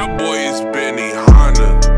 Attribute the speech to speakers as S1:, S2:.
S1: That boy is Benny Hanna.